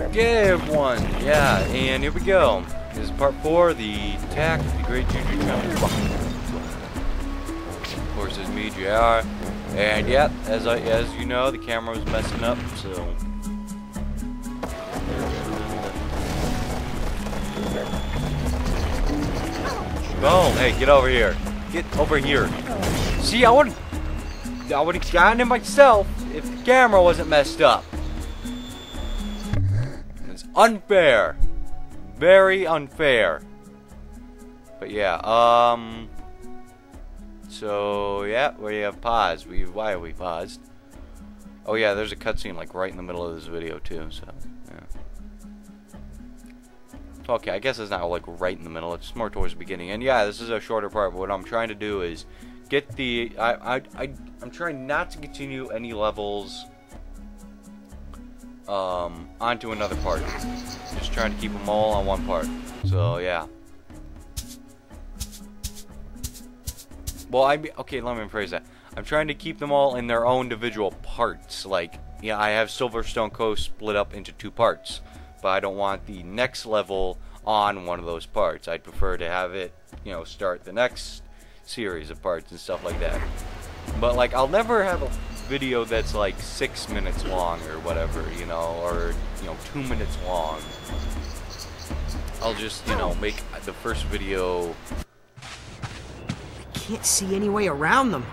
Okay, everyone. Yeah, and here we go. This is part four, the attack of the Great Ginger Chump. Of course, it's me, JR. And yeah, as I, as you know, the camera was messing up, so. Boom! Hey, get over here. Get over here. See, I would, I would have gotten it myself if the camera wasn't messed up. It's unfair. Very unfair. But yeah, um... So, yeah, we have paused. We, why are we paused? Oh yeah, there's a cutscene like right in the middle of this video too, so, yeah. Okay, I guess it's not like right in the middle, it's more towards the beginning. And yeah, this is a shorter part, but what I'm trying to do is get the, I, I, I, I'm trying not to continue any levels um, onto another part. Just trying to keep them all on one part. So, yeah. Well, I okay, let me rephrase that. I'm trying to keep them all in their own individual parts. Like, yeah, I have Silverstone Coast split up into two parts, but I don't want the next level on one of those parts. I'd prefer to have it, you know, start the next series of parts and stuff like that. But like, I'll never have a video that's like six minutes long or whatever, you know, or you know, two minutes long. I'll just, you know, make the first video. I can't see any way around them.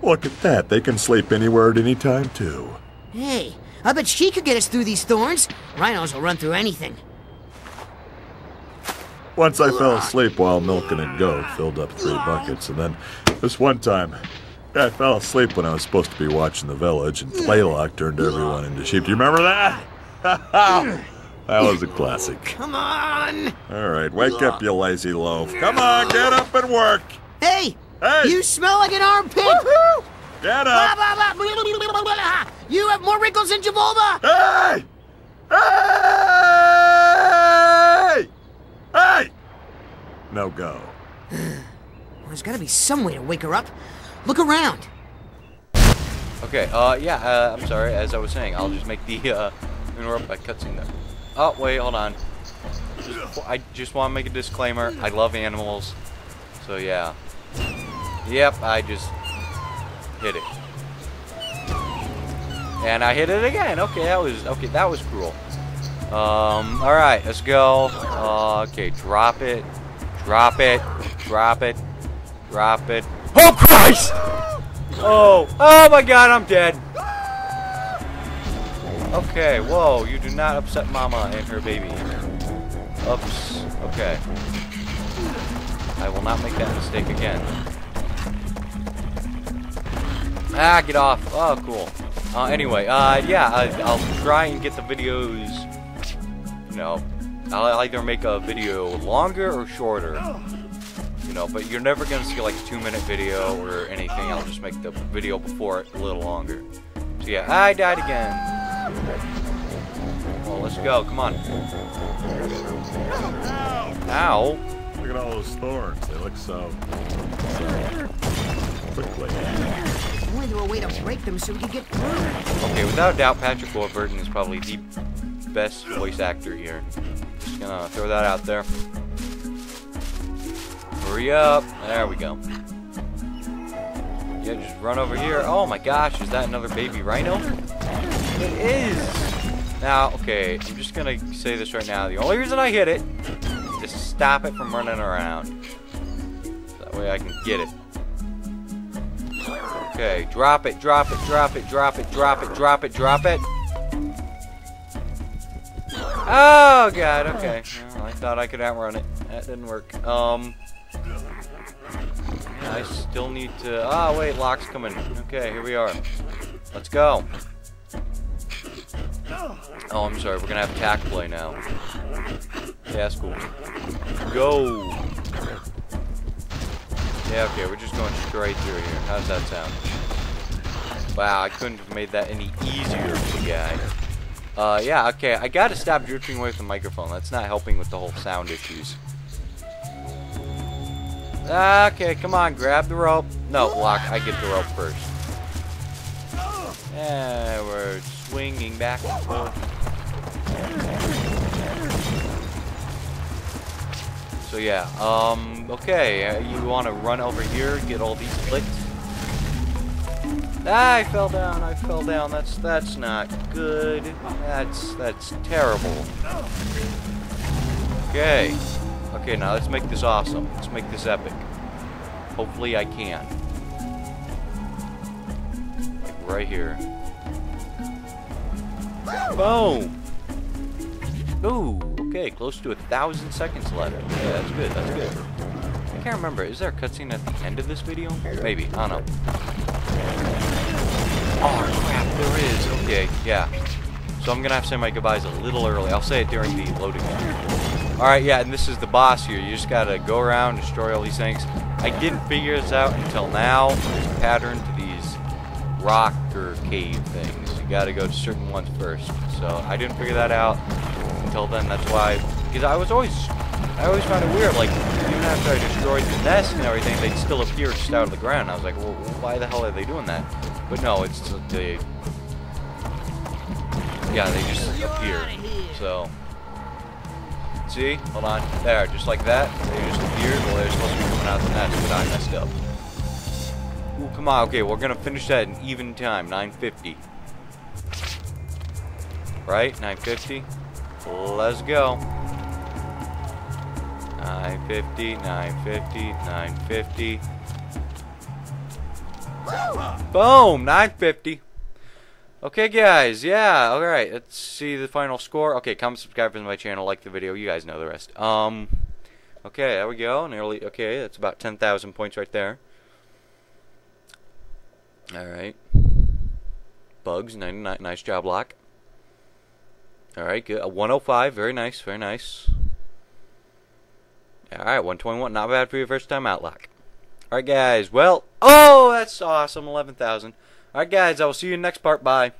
Look at that. They can sleep anywhere at any time, too. Hey, I bet she could get us through these thorns. Rhinos will run through anything. Once I fell asleep while milking a goat, filled up three buckets, and then this one time, I fell asleep when I was supposed to be watching the village, and Tlaloc turned everyone into sheep. Do you remember that? that was a classic. Come on! All right, wake up, you lazy loaf. Come on, get up and work. Hey! Hey! You smell like an armpit! Get up! You have more wrinkles than Jibolba! Hey! Hey! Hey! No go. There's gotta be some way to wake her up. Look around. Okay, uh, yeah, uh, I'm sorry, as I was saying, I'll just make the, uh, interrupt by cutscene there. Oh, wait, hold on. Just, I just want to make a disclaimer, I love animals, so yeah. Yep, I just hit it. And I hit it again, okay, that was, okay, that was cruel. Um, alright, let's go. Uh, okay, drop it, drop it, drop it, drop it. Oh, Christ! Oh, oh my god, I'm dead. Okay, whoa, you do not upset Mama and her baby. Oops, okay. I will not make that mistake again. Ah, get off. Oh, cool. Uh, anyway, uh, yeah, I, I'll try and get the videos, you know, I'll either make a video longer or shorter know, but you're never gonna see like a two minute video or anything. I'll just make the video before it a little longer. So yeah, I died again. Well, let's go. Come on. Ow. Look at all those thorns. They look so. so quickly. If only there were a way to break them so we could get through. Okay, without a doubt, Patrick Warburton is probably the best voice actor here. Just gonna throw that out there. Hurry up. There we go. Yeah, just run over here. Oh my gosh, is that another baby rhino? It is! Now, okay, I'm just gonna say this right now. The only reason I hit it is to stop it from running around. That way I can get it. Okay, drop it, drop it, drop it, drop it, drop it, drop it, drop it. Oh god, okay. Well, I thought I could outrun it. That didn't work. Um I still need to Ah wait, Lok's coming. Okay, here we are. Let's go. Oh, I'm sorry, we're gonna have Tak play now. Yeah, that's cool. Go! Yeah, okay, we're just going straight through here. How's that sound? Wow, I couldn't have made that any easier for the guy. Uh, yeah, okay, I gotta stop drifting away from the microphone. That's not helping with the whole sound issues. Okay, come on, grab the rope. No, block, I get the rope first. Yeah, we're swinging back and forth. So yeah, um, okay, uh, you want to run over here, get all these lit. Ah, I fell down, I fell down, that's, that's not good. That's, that's terrible. Okay. Okay, now let's make this awesome. Let's make this epic. Hopefully I can. Right here. Boom! Ooh, okay, close to a thousand seconds left. Yeah, that's good, that's good. I can't remember, is there a cutscene at the end of this video? Maybe, I don't know. Oh crap, there is, okay, yeah. So I'm gonna have to say my goodbyes a little early. I'll say it during the loading. Alright, yeah, and this is the boss here. You just gotta go around, destroy all these things. I didn't figure this out until now. There's a pattern to these rock or cave things. You gotta go to certain ones first. So I didn't figure that out until then. That's why, because I was always, I always found it weird. Like even after I destroyed the nest and everything, they'd still appear just out of the ground. I was like, well, why the hell are they doing that? But no, it's they, yeah, they just appear. So. See? Hold on. There, just like that. They just appeared. Well, they're supposed to be coming out the nest, but I messed up. Ooh, come on. Okay, we're to finish that in even time. 950. Right? 950? Let's go. 950, 950, 950. Boom! 950. Okay, guys, yeah, alright, let's see the final score. Okay, comment, subscribe to my channel, like the video, you guys know the rest. Um, okay, there we go, nearly, okay, that's about 10,000 points right there. Alright. Bugs, 99, nice job, Lok. Alright, good, a 105, very nice, very nice. Alright, 121, not bad for your first time out, Lok. Alright, guys, well, oh, that's awesome, 11,000. Alright guys, I will see you in the next part. Bye.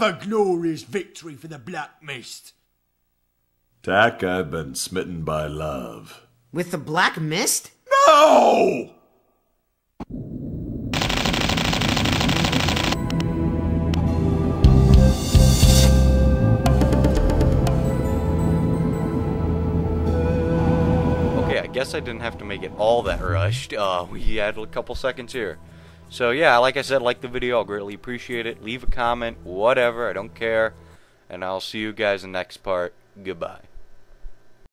Another glorious victory for the Black Mist. Tak, I've been smitten by love. With the black mist? No! Okay, I guess I didn't have to make it all that rushed. Uh, we had a couple seconds here. So yeah, like I said, like the video, I'll greatly appreciate it. Leave a comment, whatever, I don't care. And I'll see you guys in the next part. Goodbye.